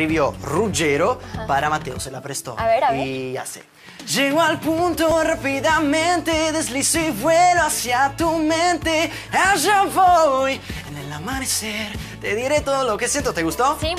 escribió Ruggero ah. para Mateo, se la prestó. A ver, a ver. Y hace. Llego al punto rápidamente, deslizo y vuelo hacia tu mente. Allá voy, en el amanecer, te diré todo lo que siento. ¿Te gustó? Sí,